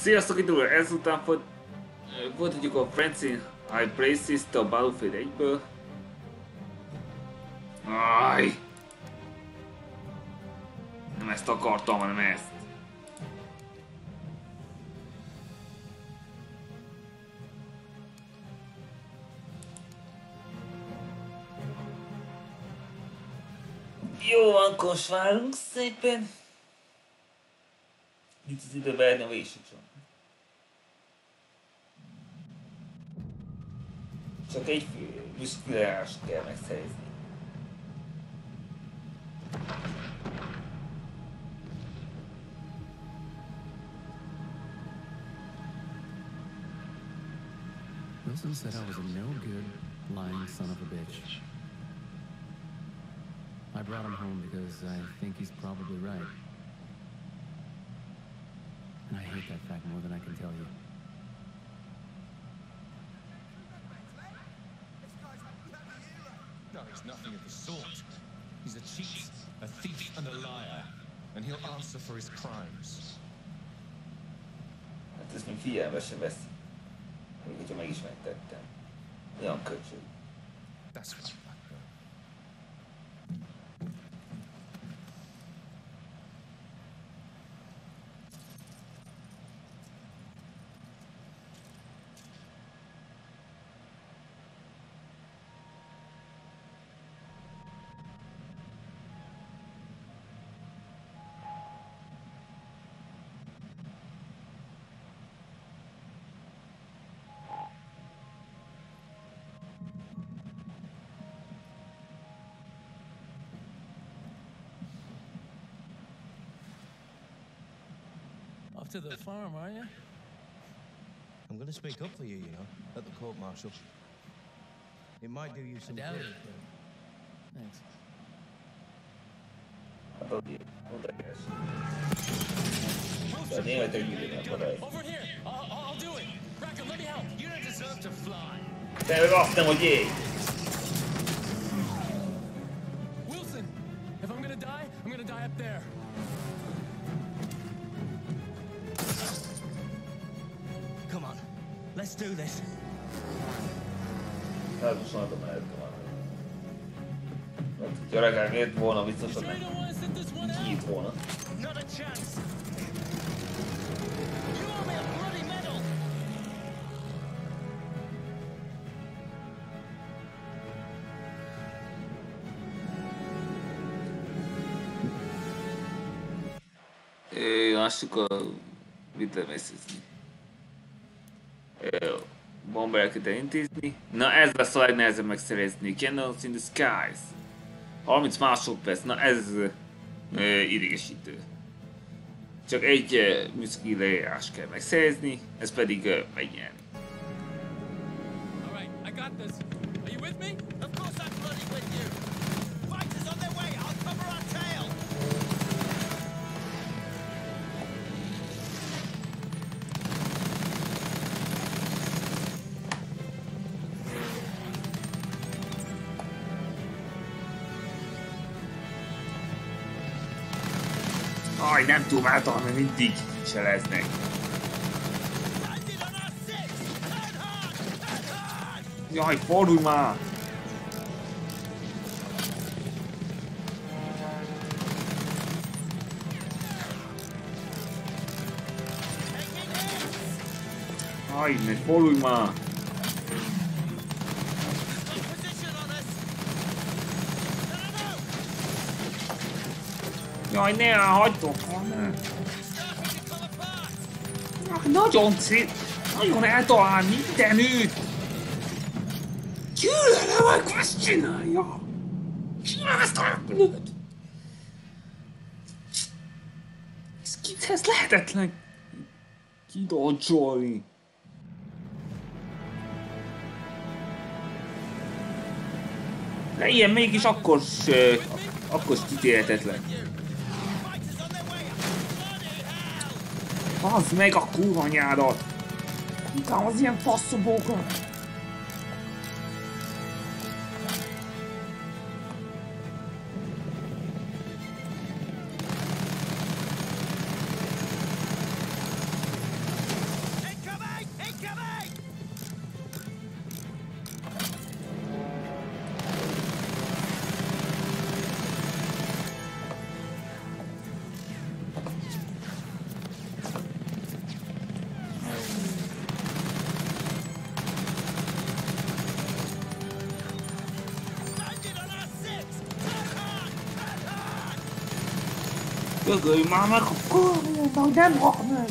Sziasztok, itt ezután fog, folytatjuk a Francine High Places-t a Battlefield 1-ből. Aj! Nem ezt akartam, hanem ezt. Jó, akkor várunk szépen. Itt az idő beadni a vésicsom. Wilson said I was a no good, lying son of a bitch. I brought him home because I think he's probably right. And I hate that fact more than I can tell you. He's nothing of the sort. He's a cheat, a thief, and a liar. And he'll answer for his crimes. Hát ezt még figyelme sem veszi. Még hogyha meg is megtettem. Olyan köcsög. That's right, Off to the farm, are you? I'm going to speak up for you, you know, at the court martial. It might do you I some doubt good. it. but Thanks. Hát oda, oda érsz. De németek gyűlölnek oda. Over here! I'll, I'll I'll do it! Bracken, let me help! You don't deserve to fly. Te meg azt nem, hogy ég! Mehet van. Mert hogyha reggel jött volna, biztos, hogy Sure you nem nyílt volna. Not a chance. You owe me a bloody medal! Ö, Lássuk a... Mit lehet messzezni. Ö, Bombereket elintézni. Na ez lesz a legnehezebb megszerezni. Candles in the skies. 30 másodperc. Na ez ö, idegesítő. Csak egy műszaki leírás kell megszerezni, ez pedig ö, megnyerni. All nem tudom általán, mert mindig hard! Jaj, fordulj már! Aj, ne fordulj már! Jaj, ne, hagytok! Nagyon szép! Nagyon eltalál mindenütt! Gyűlölöm, hogy ezt csinálja! Csinálja ezt a repülőt! Ez, ez lehetetlen kidolcsolni. De ilyen mégis akkor akkor s Bazd meg a kurva nyádat! Utálom az ilyen faszobókat! Dögölj már meg a kurva, nem hal meg!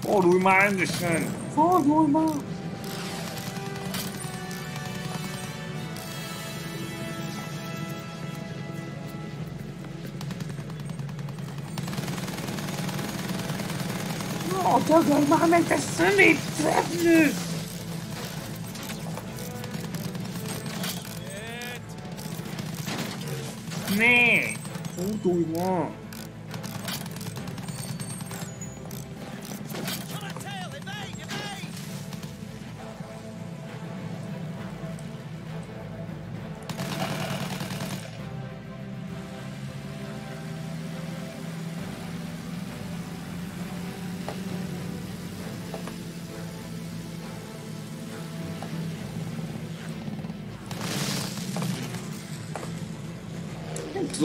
Fordulj már rendesen! Fordulj már! Na, dögölj már meg, te szemét trefnő! Ne! Fordulj már! On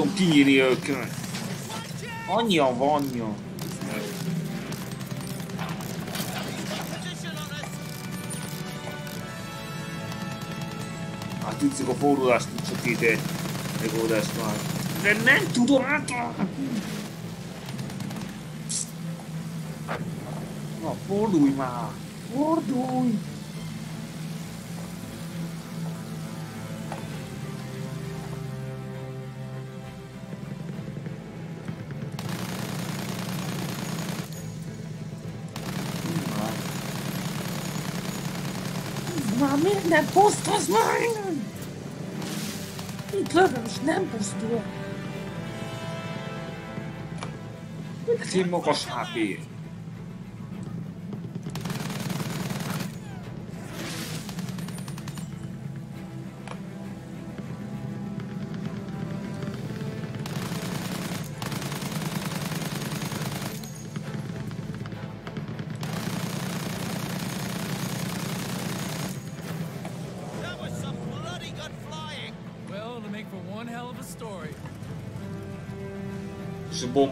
tudom kinyírni őket. Annyian vanja. Hát tűnik a fordulást csak ide. Megoldást már. De nem tudom átalakni. Na, fordulj már! Fordulj! Nem pusztulsz már innen? Itt lövöm, és nem pusztul. Én magas HP.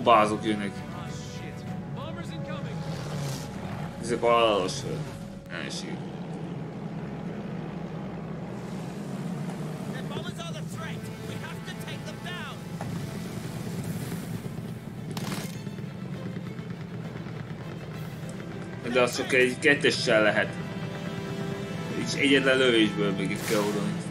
És a bombázok jönnek. Ah, shit. Bombers incoming. Ezek a halálos ellenség. The bombers are the threat! We have to take them down! De az csak egy kettessel lehet. És egyetlen lövésből még itt kell oldani.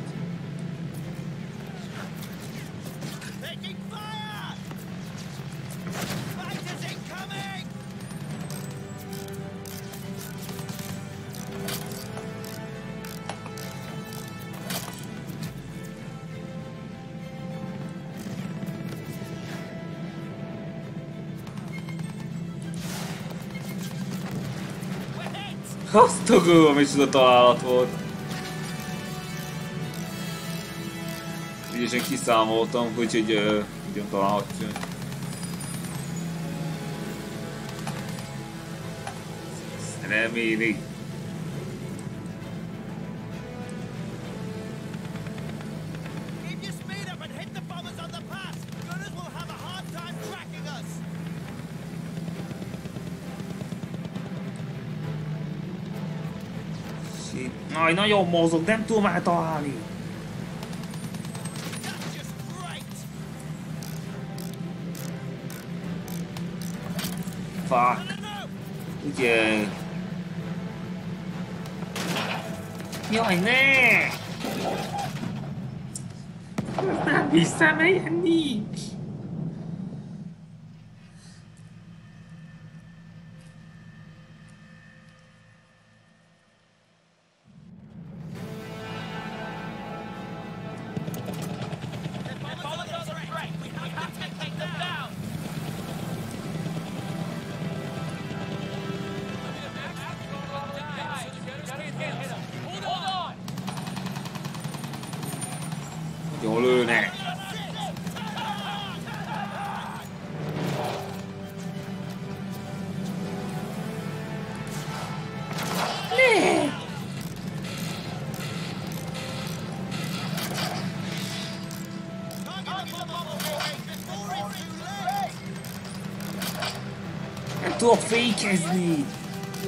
Gőm, micsoda találat volt. Ügyesen kiszámoltam, úgyhogy uh, ugyan találhatja. Reméli. Aj, nagyon mozog, nem tudom eltalálni. Fuck. Ugye... Jaj, ne! Nem hiszem, ilyen nincs. Mi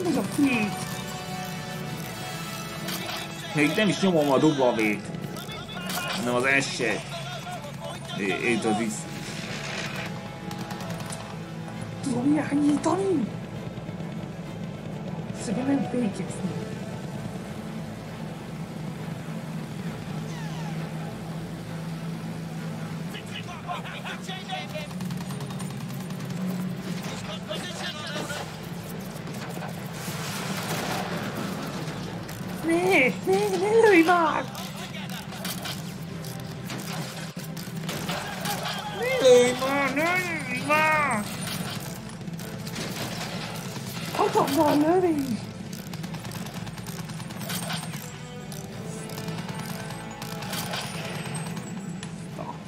az a fék? Még nem is nyomom a W-t. hanem az esély. Itt az is. Tudom irányítani? Szerintem nem végezni. Ne, ne, ne lőj már! Ne lőj már, ne lőj már! Hatalmmal lövés!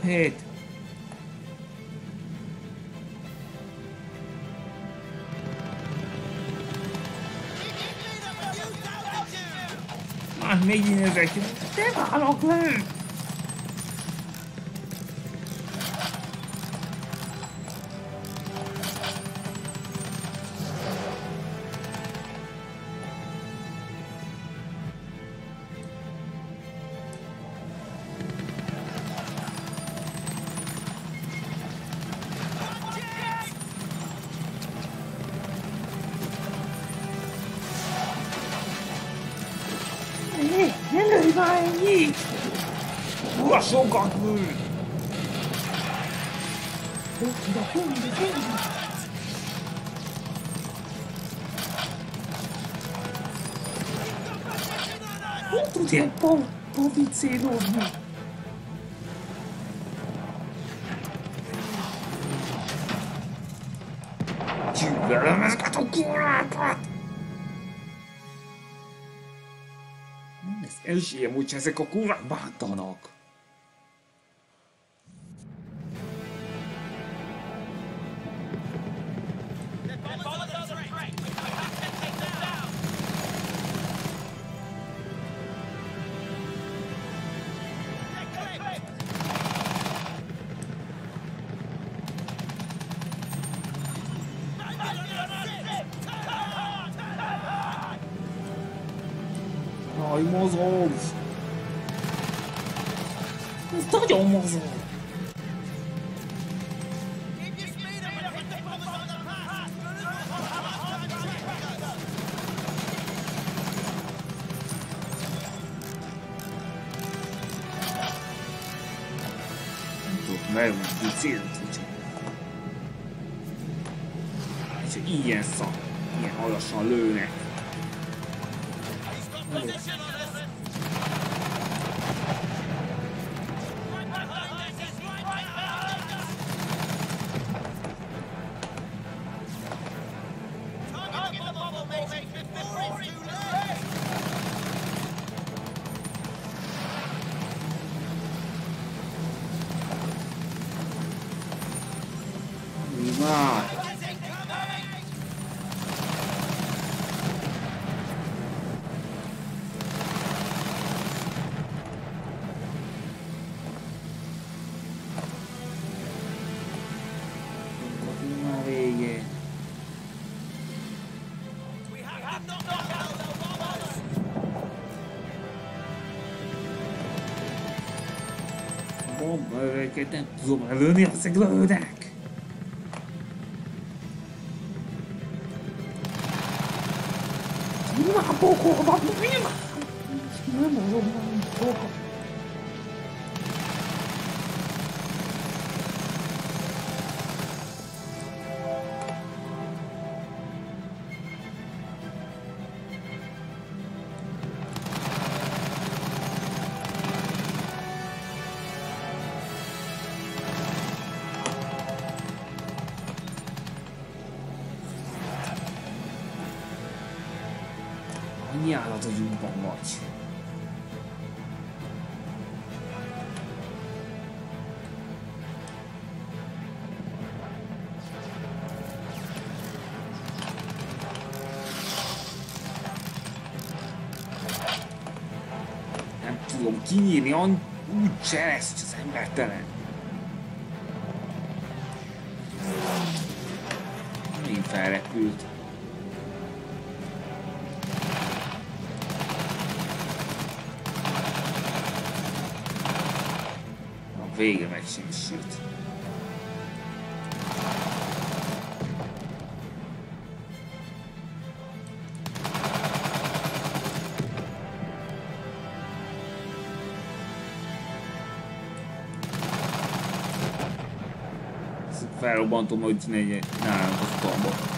Hét. Már megint ezek. Nem állok le! Ne, Nem lesz esélyem, hogyha ezek a bántanak. Nem tudok megmondani célt, hogyha... Hogyha ilyen szak, ilyen alasan lőnek. Bombaöveket nem tudom előni, ezek lőnek. Na, Annyi állatogyúban vagy. Nem tudom kinyírni, úgy csereszt az embertelen. Én felrepült. Végre megsemmisült. Felrobbantom, hogy ne nálam a tomba.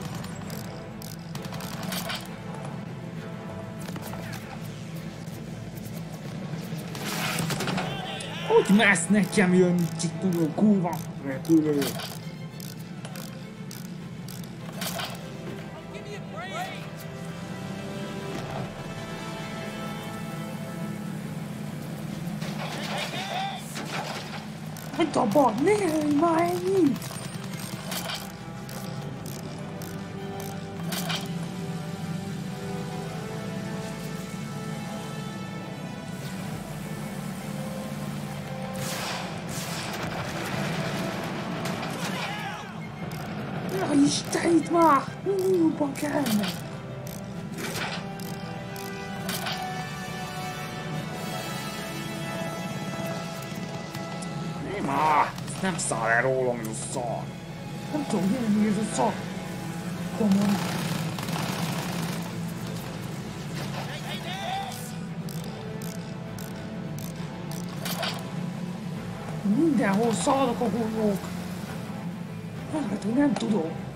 mász nekem jönni, csittuló kurva repülő? Hát abban, ne ölj már ennyit! Ja, Isten, itt már! Kellene! Nem á, ez nem száll el rólam, ez a szar. Nem tudom, mi ez a szak. Komolyan. Mindenhol szaladok a golyók. Hát, hogy nem tudom. Taking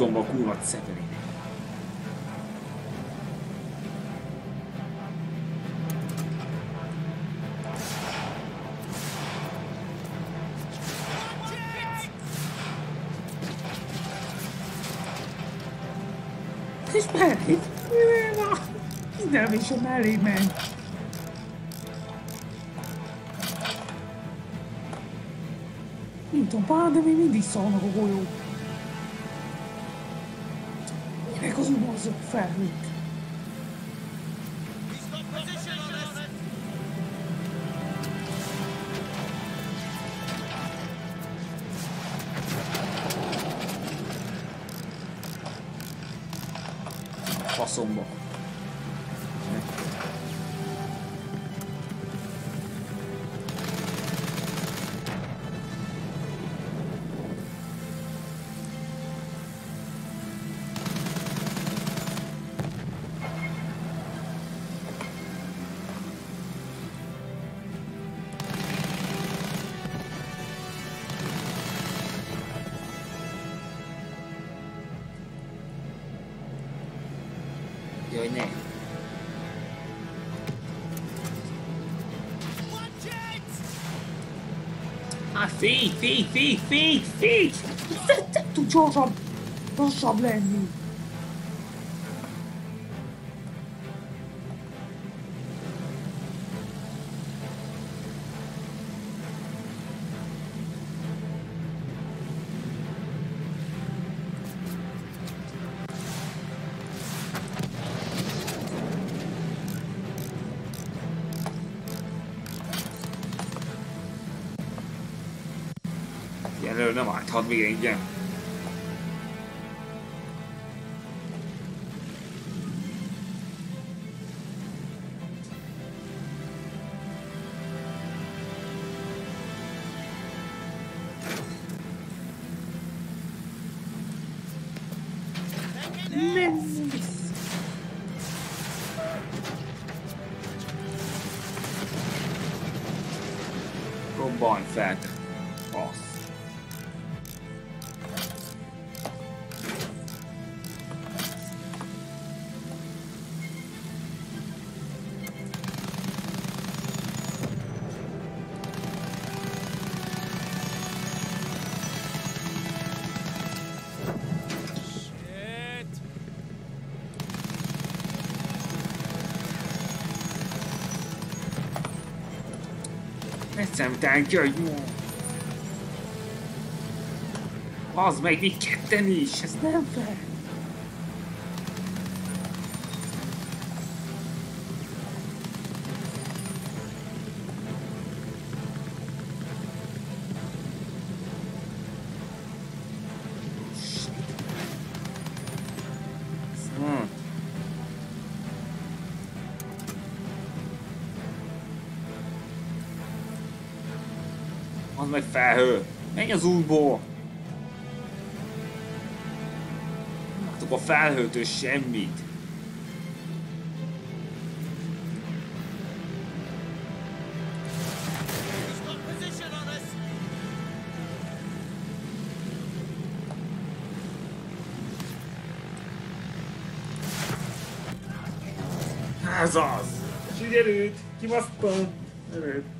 Álljanak az utomba a kurva szeperi. És mellé! Minden is a mellé ment. Nem tudom, pár, de még mindig szalnak a golyók. Fragment. Feed, feed, feed, feed! Feet to children! Don't stop. Nem állthat még engem. Nem. Hogy jó. Az meg még ketten is, ez nem fel. Felhő. Menj az útból. Nem látok a felhőtől semmit. Ez az. Sikerült. Kibasztam. Erőt.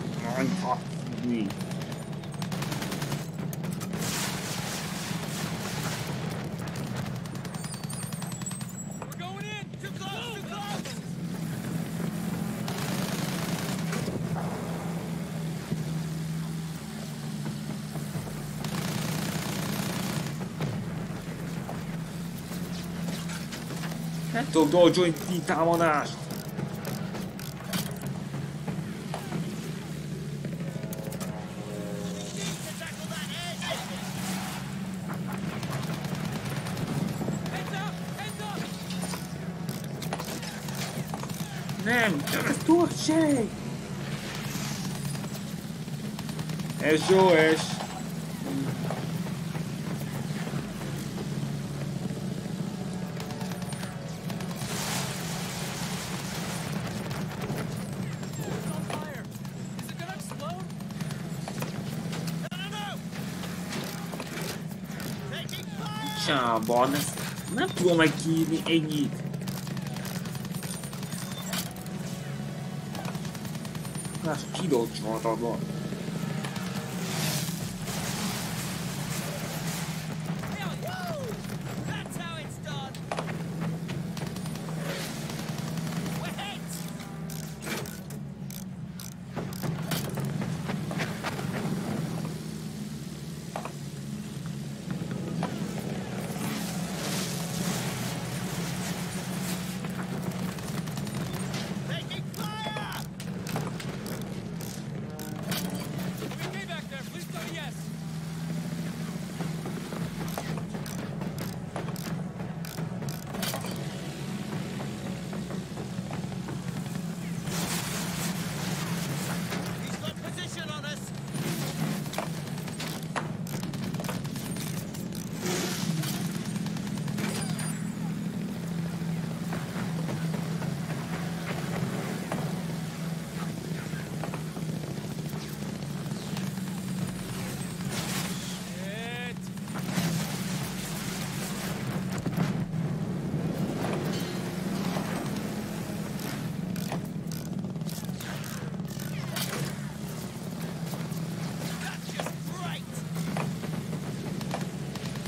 Nem tudok dolgolni támadást. To tackle that airship! Heads up. Heads Ezt nem tudom megírni ennyit. Hát kidolcsoltatlan. Woo!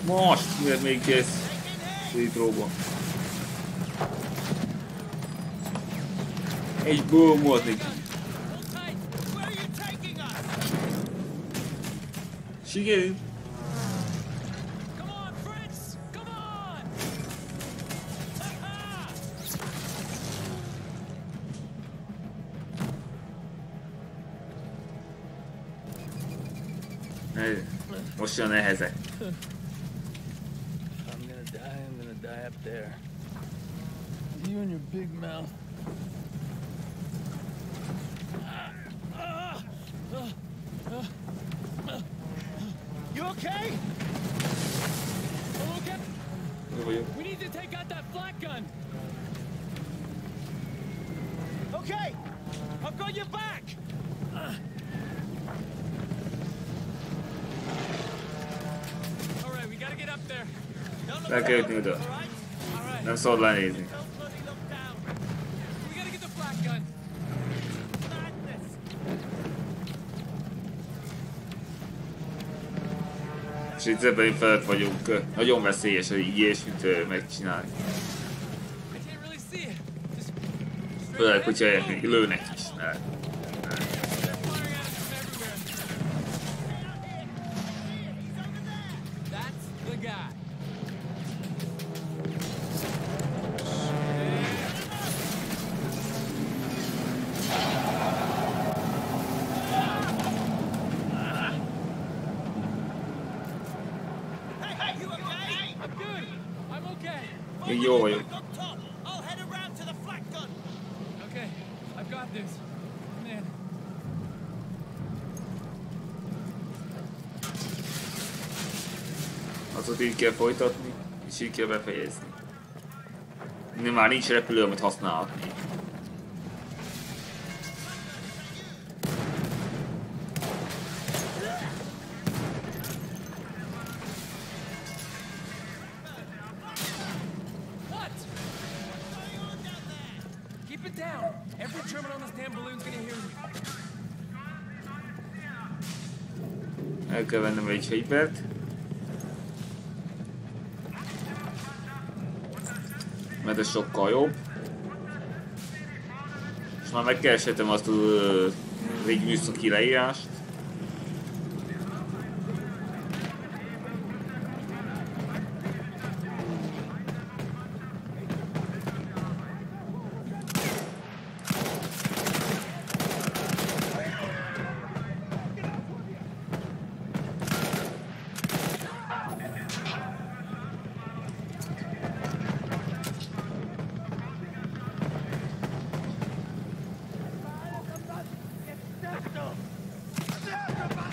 Most, miért még kész litróban. Egy boomot neki. Hold tight. Where there. You and your big mouth. You okay? Oh, okay. We need to take out that flak gun. Okay. I've got your back. All right, we gotta get up there. Don't look Le kell down, jutni Nem szabad lenézni. És itt ebben felett vagyunk. Nagyon veszélyes, hogy így ilyesmit megcsinálni. Főleg, hogyha lőnek kell folytatni, és így kell befejezni. Nem, már nincs repülő, amit használhatni. El kell vennem egy fegyvert. Mert ez sokkal jobb. És már megkereshetem azt az egy műszaki leírást.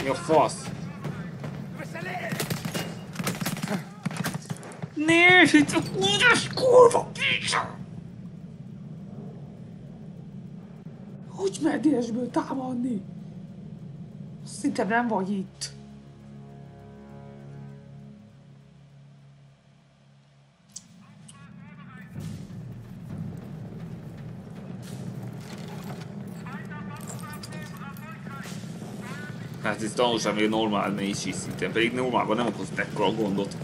Mi a fasz? Nézd, itt a kúrás kurva pizza! Hogy medésből támadni? Szinte nem vagy itt. Hát ez tanulság még normál nehézség szinten, pedig normálban nem okozott ekkora gondot.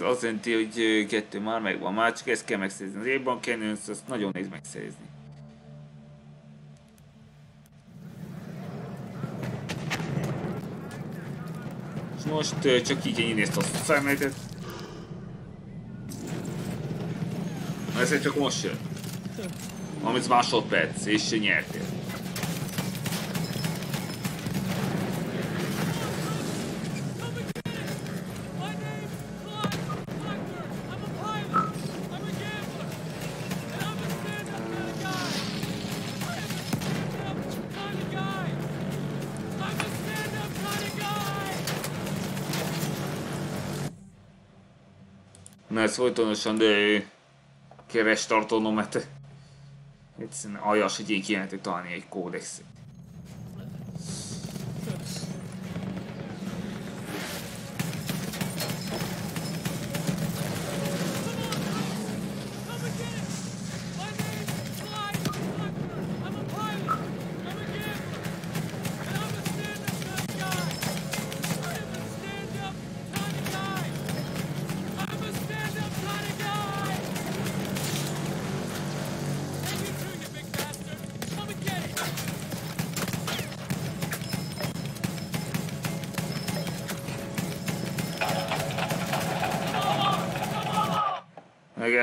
Ez azt jelenti, hogy kettő már megvan, már csak ezt kell megszerezni. Az évban Canyons, azt nagyon nehéz megszerezni. És most csak nyitni ezt a szemletet. Ez csak most jön. 30 másodperc, és nyertél. Folytonosan de keres tartalmamat. Egyszerűen aljas, hogy én kéne találni egy kódexet.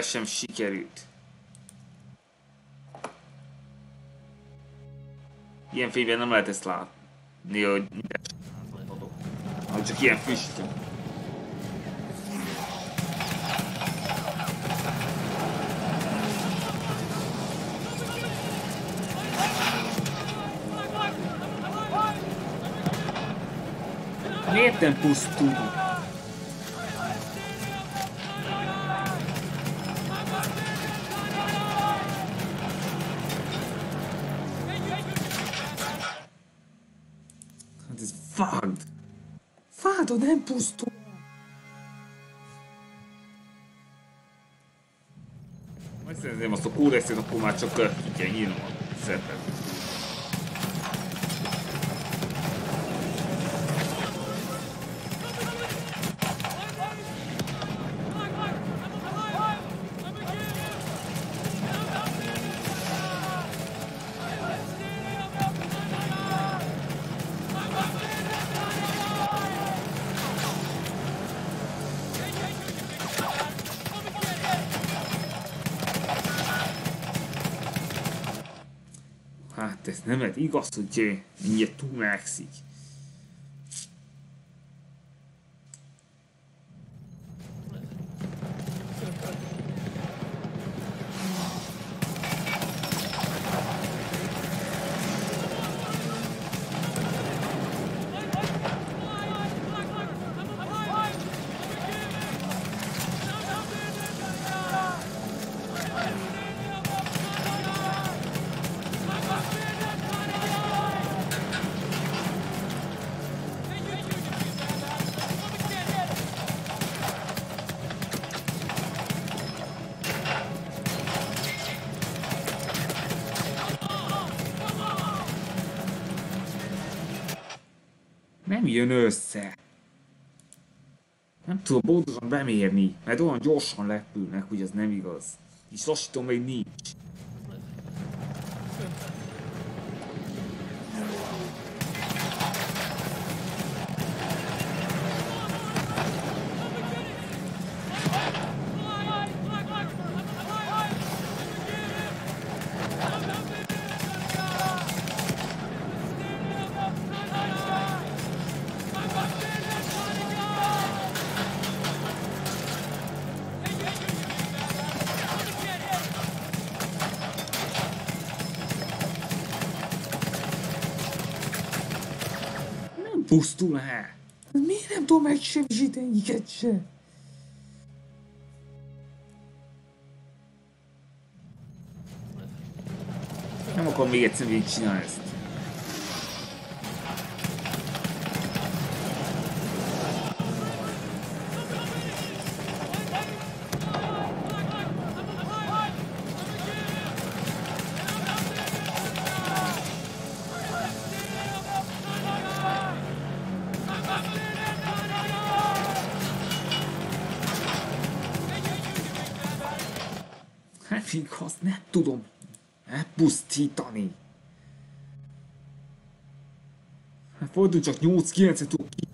Sem sikerült. Ilyen fényben nem lehet ezt látni, hogy minden. Ha csak ilyen füstű. Miért nem pusztul? Fáda nem pusztul. Megszerezném azt a kódexet, akkor már csak uh, ki kell nem lehet igaz, hogy mindjárt túlmegszik. Pontosan bemérni, mert olyan gyorsan lepülnek, hogy ez nem igaz. És lassítom még nincs. Nem pusztul el. Miért nem tudom megsemmisíteni egyiket se? Nem akarom még egyszer végig csinálni ezt. Fordul csak 8-9-et tudok ki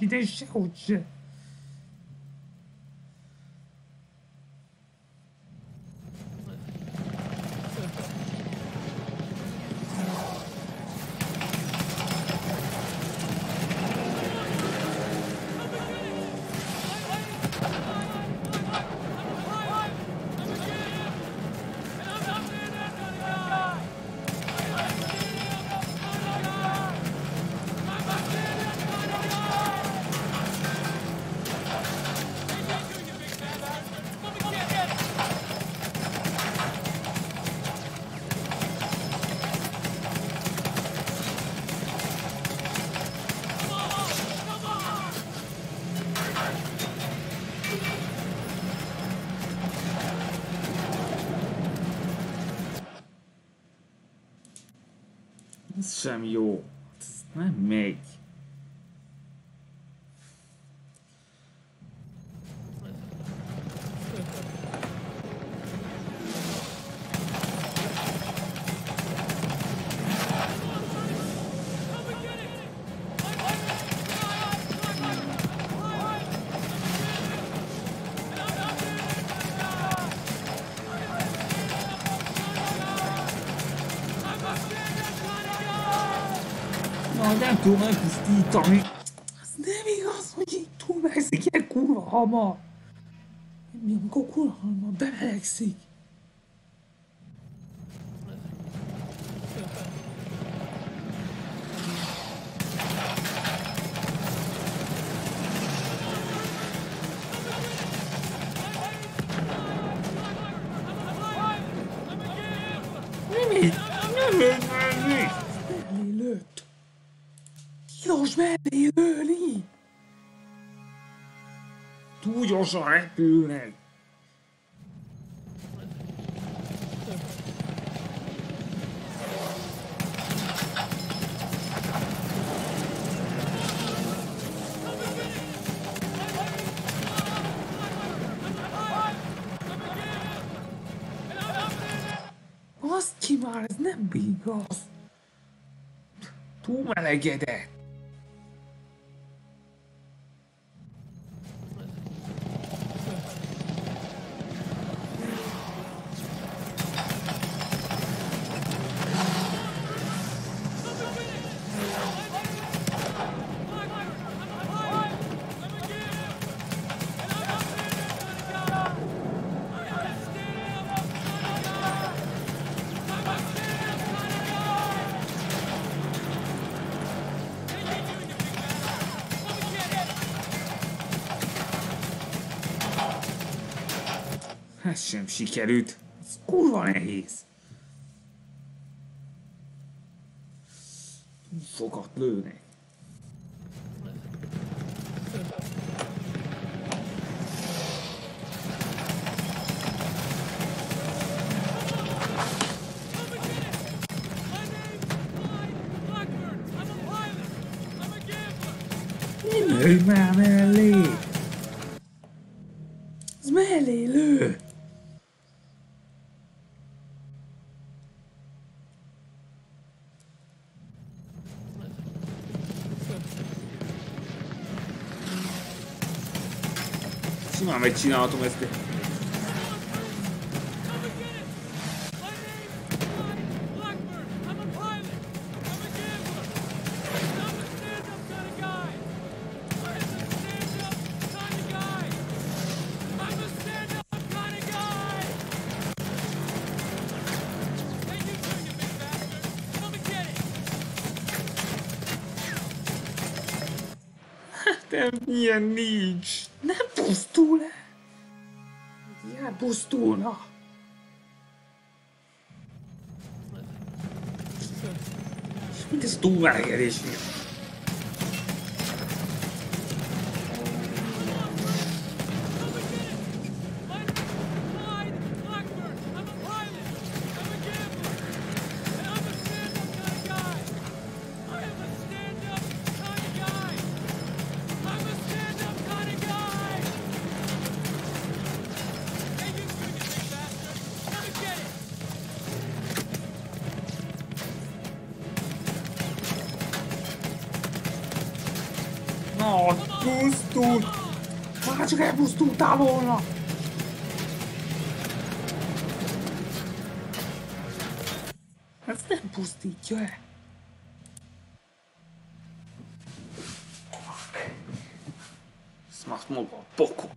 你的해 주, Ez sem jó. Ez nem megy. Na, megtisztítani. Ez nem igaz, hogy így túl megszik ilyen kurva. Mi amikor kurva hamar bemelegszik. Gyorsan repülnek. Azt ki már, ez nem igaz. Túl melegedett. Ez sem sikerült. Ez kurva nehéz. Sokat lőnek. Nem lőj Simán megcsinálhatom ezt. De ilyen nincs. postura. Mitä se tuumäri? Csak elpusztultál volna! Ez nem pusztítja el. Ez már maga a pokol.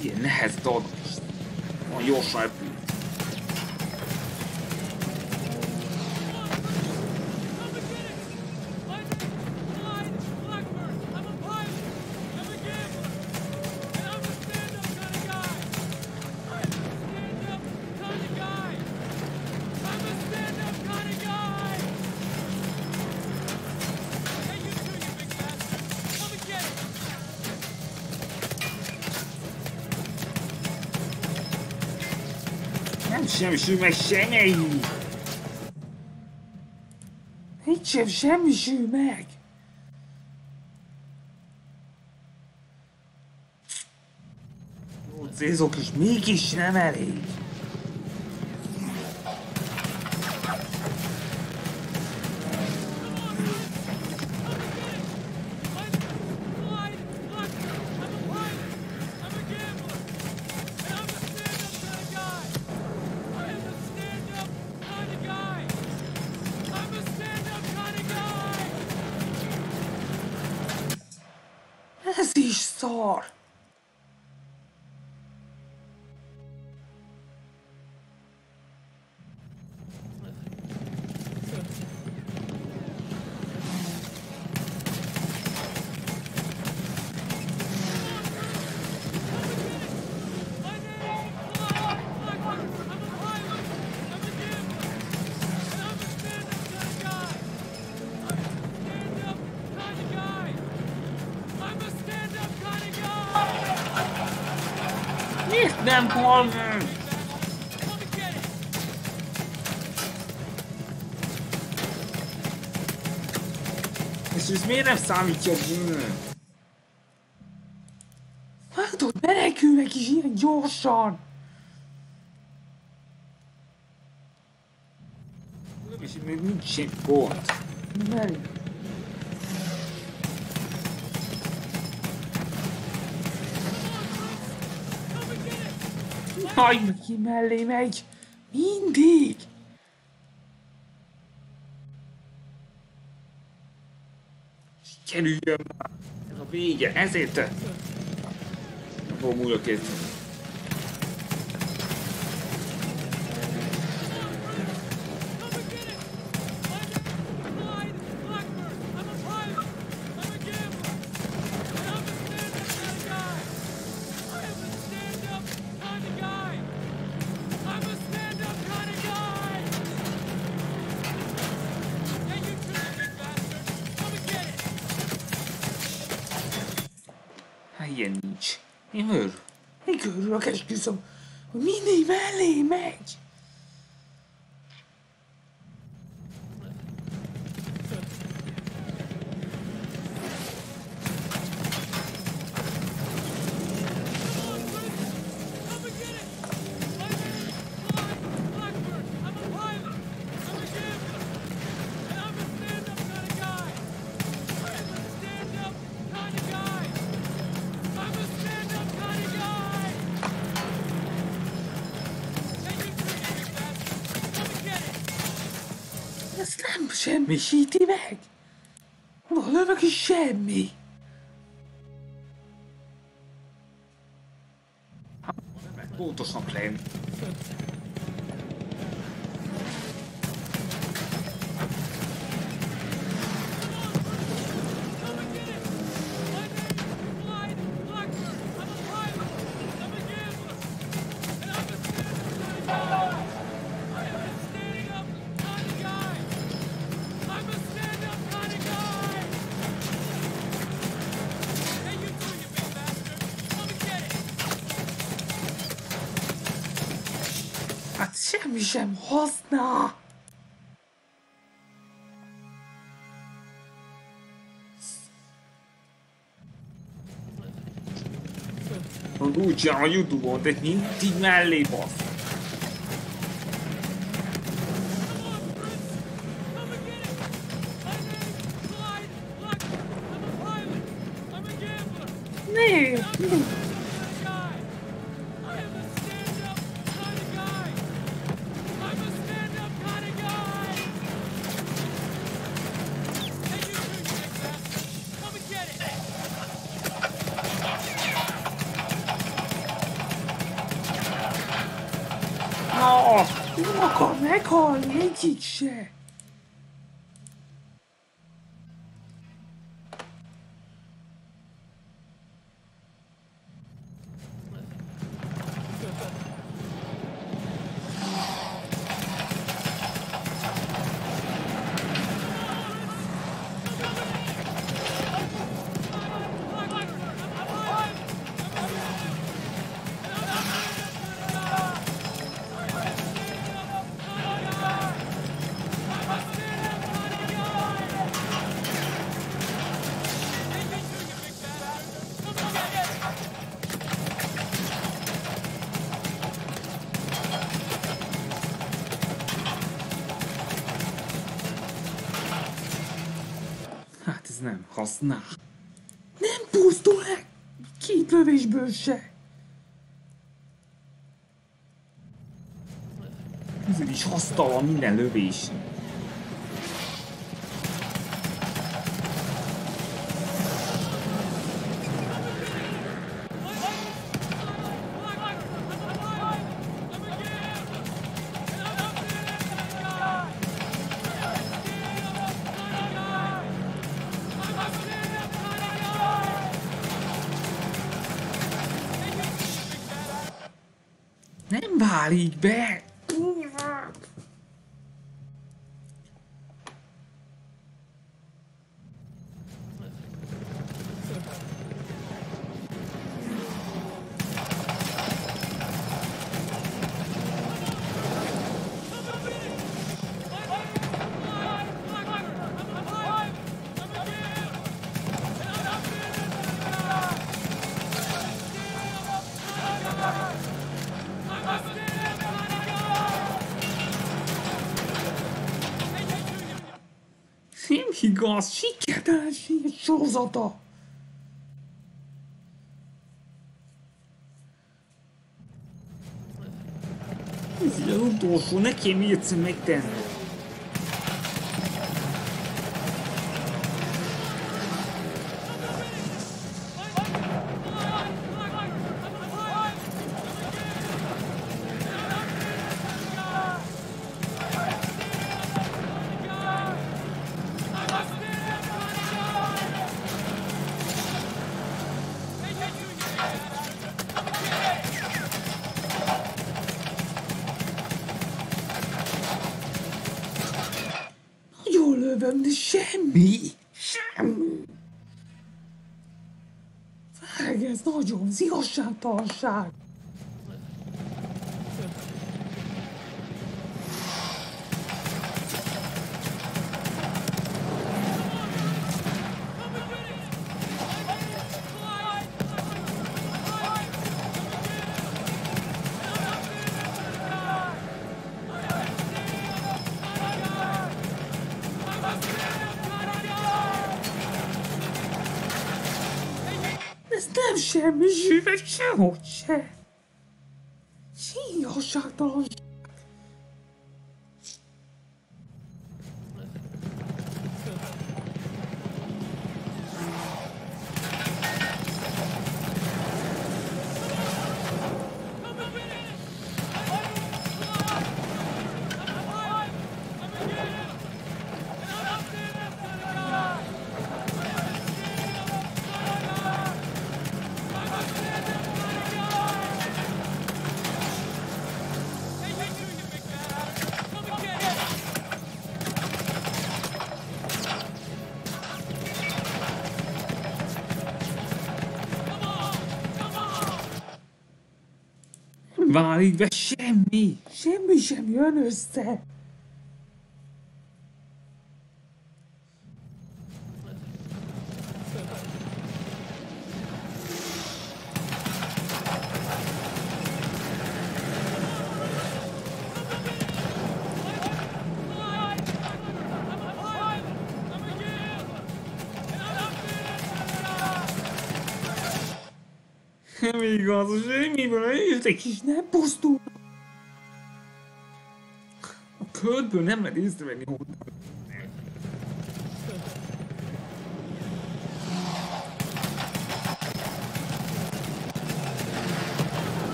Ilyen nehez dolgok nem sümessze, ne Nincsen semmi sű meg! Cézok is mégis nem elég. számítja a bűnöt? Látod, menekülnek is ilyen gyorsan! És még nincs sem pont. Merjük. Haj, ki mellé megy! Mindig! kerüljön már. Ez a vége, ezért te. Abból múlok érteni. mi síti meg? Valami semmi. semmi sem használ. Úgy a Youtube-on, de mindig mellé basz. Né, share használ. Nem pusztul el két lövésből se. Ez is hasztalan minden lövés. Nem válik be! Sikertelenség sorozata! Ez az utolsó, nekem egyszer megtenni. Igazságtalanság! Ez semmi zsűvet Válik be semmi! Semmi sem jön össze! Éltek is nem pusztul. A ködből nem lehet észrevenni, hogy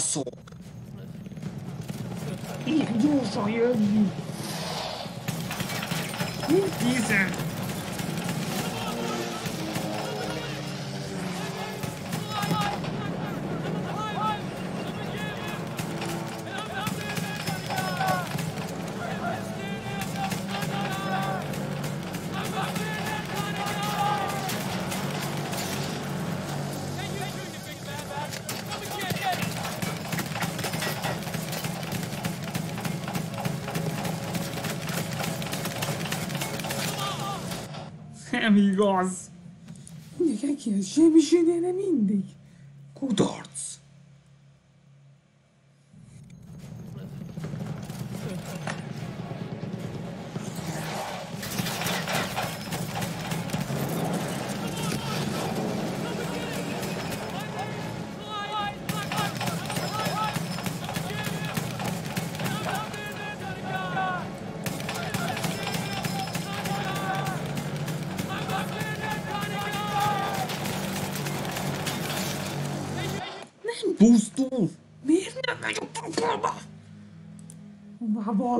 Szemhi faszok! Ilyen Nem igaz. Kéne semmisülnie, de mindig. Kudarc.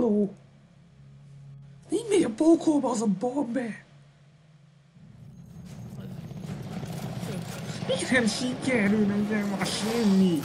Való. Nem megy a pokolba az a bombe. Miért nem sikerül nekem ma semmi?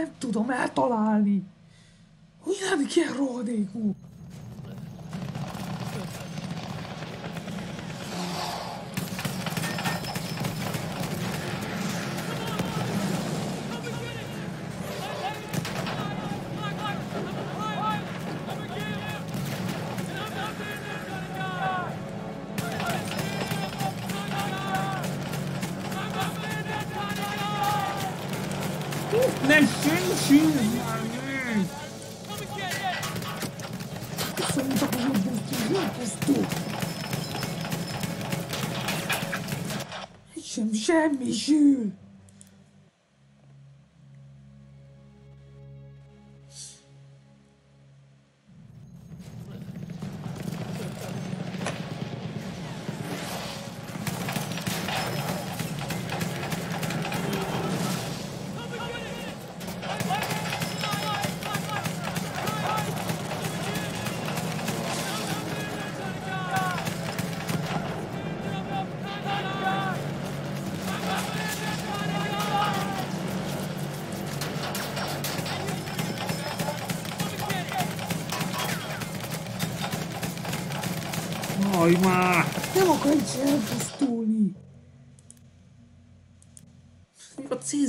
Nem tudom eltalálni. Hogy nem kell rohadékú. Sem semmi sül. Jaj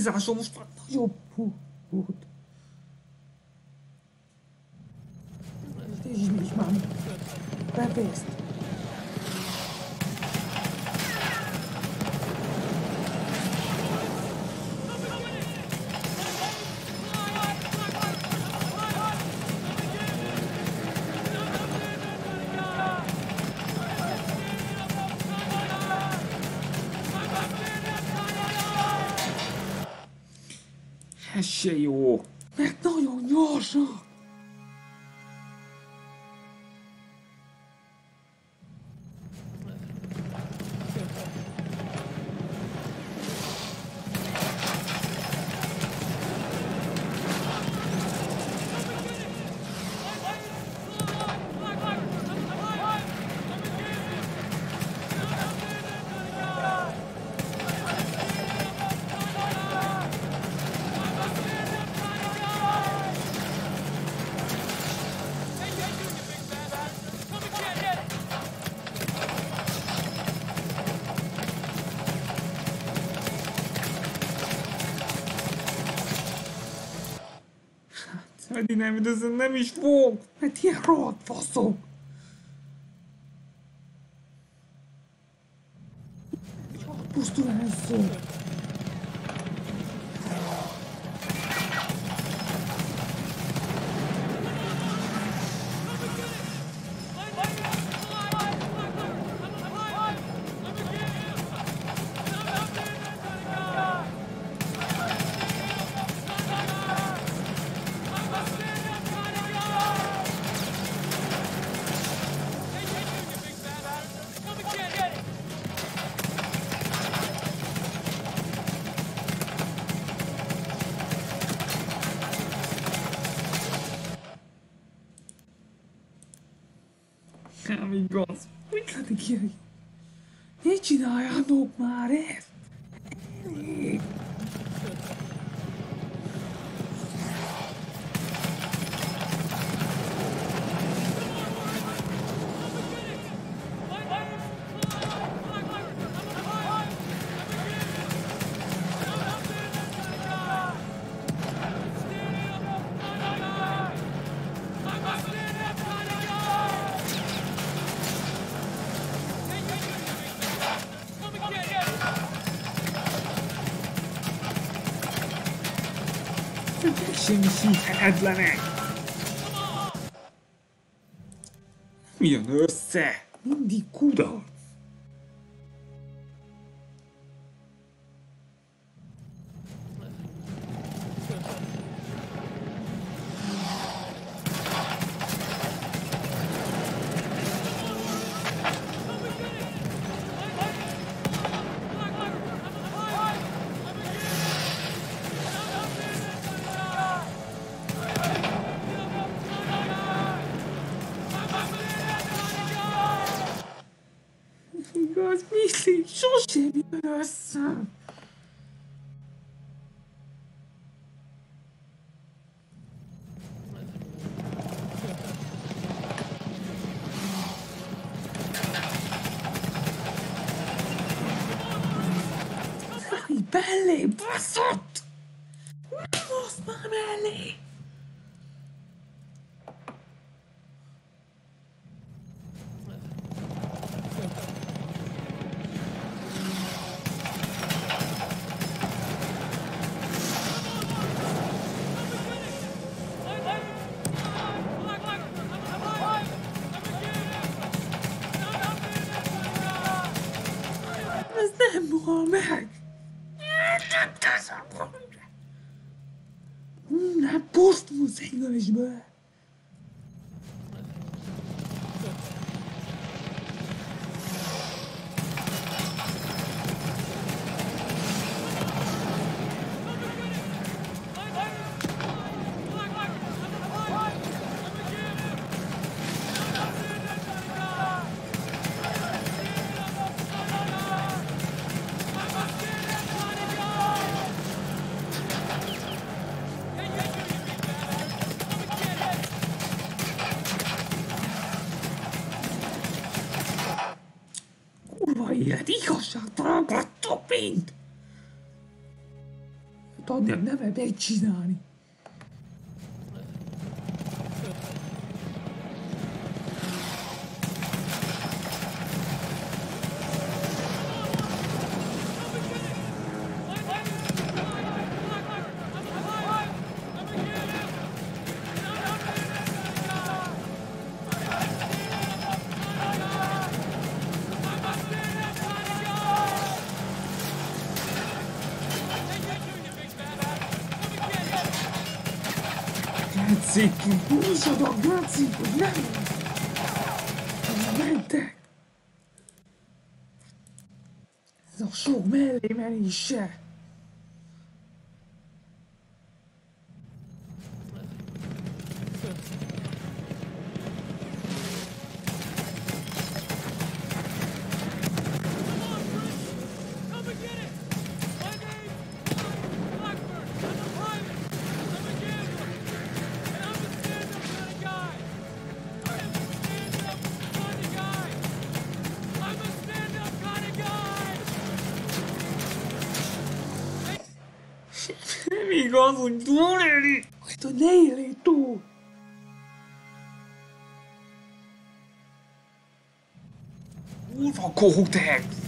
Még a Nem üdvözlöm, nem is fog, mert ilyen rohadt faszok. Csak pusztulás szó. hihetetlenek! Mi jön össze? vale, vosotros. No os mames, vale. 大地な العظيم والله والله انتهت زغشوه مالي معني الشاه avventuri! Questo lei eri tu! Ufak kohuteg!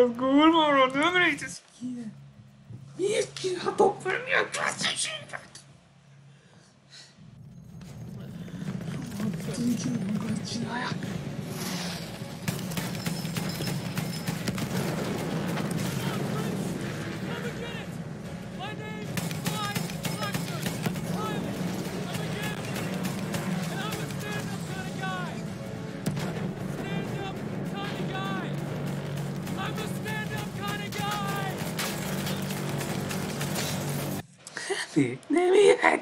Teraz kurwa urodzony i to jest kina. Jest kina, to pewnie klasy się tak.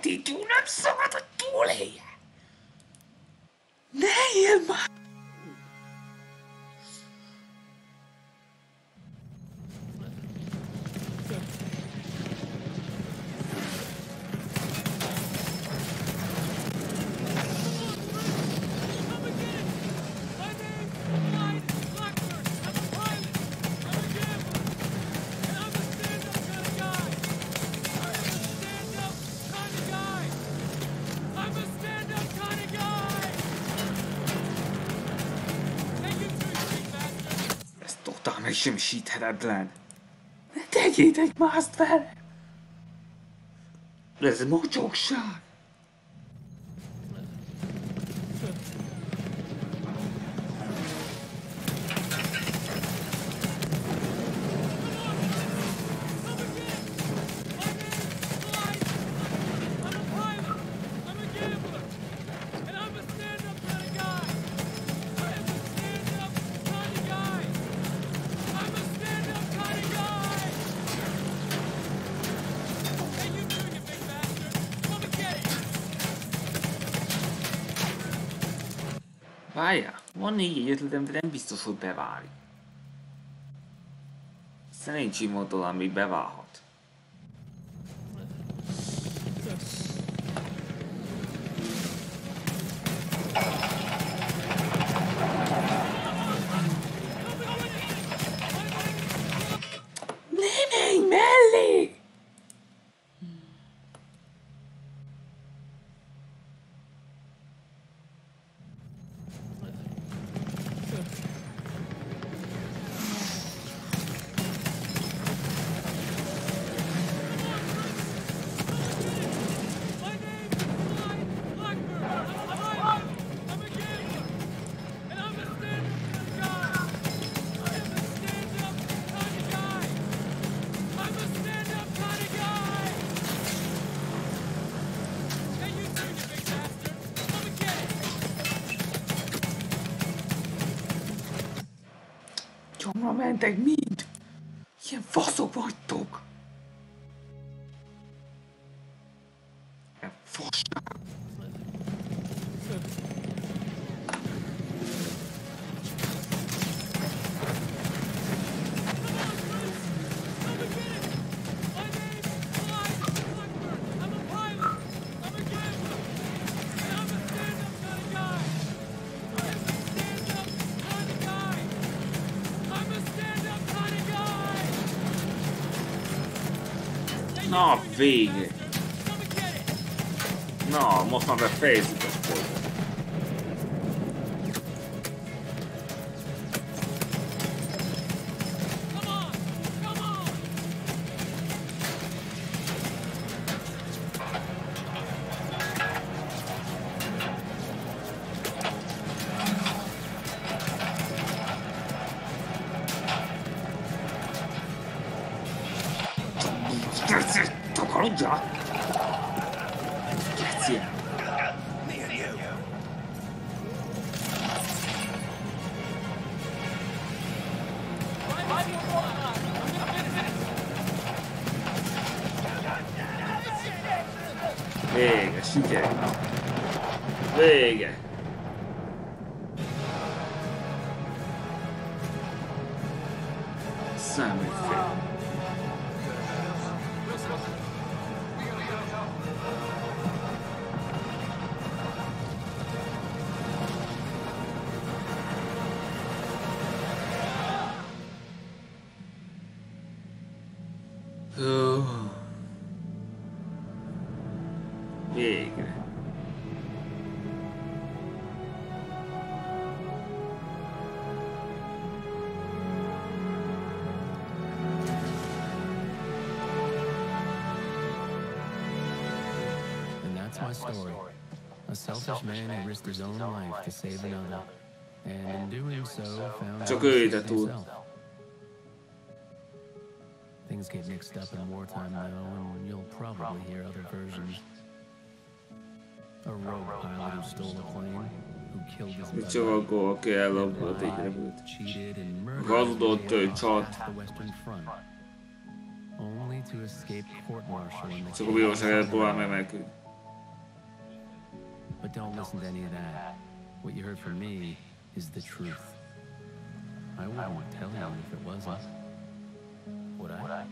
Peti, nem szabad, hogy túlélje. teljesíthetetlen. Ne tegyétek már azt! Ez mocsokság! 14 ötletem, de nem biztos, hogy beválni. Szerencsé módon, ami beválhat. contact me veghe. No, mostra not their. самый цель. Selfish man who risked his own life to save another. And in doing so, found Csak out ő to élte save túl. himself. Things get mixed up in wartime though, and you'll probably hear other versions. A rogue pilot who stole a plane, who killed his Egy mother, csavagó, aki and ellopott egy lied, repülőt. cheated, and murdered Hazudott, his way across the Western Front, only to escape court-martial in the Csak a bíróság előtt próbál chaos. megmenekülni. But don't listen to any of that. What you heard from me is the truth. I wouldn't tell you if it wasn't. Would I?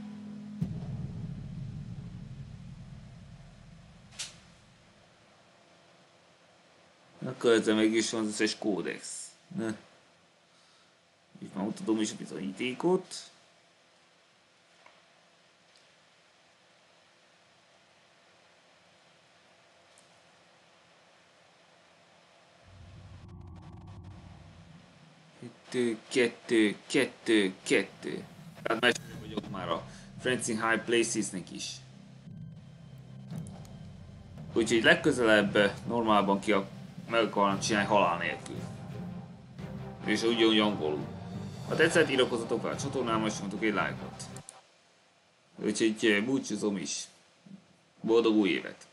Akkor ez mégis van az összes kódex. Ne. Itt már mutatom is a bizonyítékot. Kettő, kettő, kettő, kettő. Tehát mester vagyok már a Friends in High Places-nek is. Úgyhogy legközelebb eh, normálban ki a, meg akarnám csinálni halál nélkül. És ugyanúgy angolul. Ha tetszett, iratkozzatok fel a csatornámra, és mondtuk egy lájkot. Úgyhogy eh, búcsúzom is. Boldog új évet!